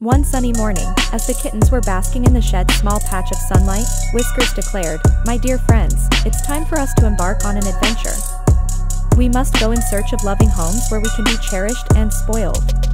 One sunny morning, as the kittens were basking in the shed's small patch of sunlight, Whiskers declared, My dear friends, it's time for us to embark on an adventure. We must go in search of loving homes where we can be cherished and spoiled.